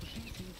Oh,